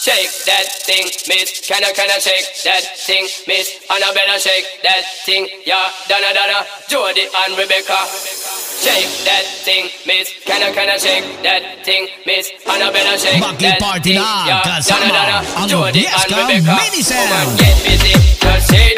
Shake that thing, miss. Can I, can I shake that thing, miss? And I better shake that thing, yeah. Donna, Donna, Jody and Rebecca. Shake that thing, miss. Can I, can I shake that thing, miss? And I better shake that Maki-party thing, yeah. Donna, Donna, Jody and Rebecca. Come on, oh, get busy. Just shake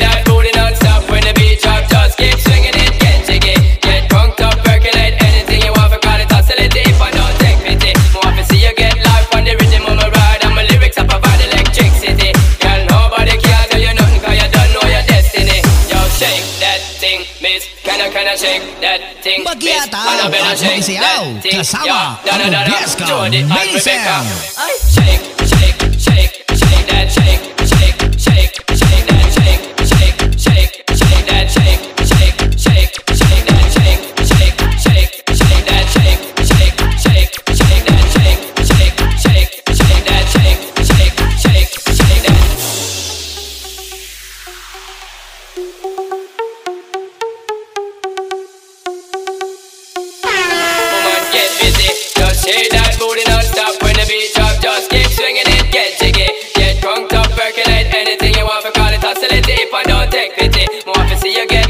that thing, miss. Can I, can I shake that thing, miss? And I better shake that thing, yeah. Donna, ang Donna, Fiesta Jody and Rebecca. Ay, shake See you again.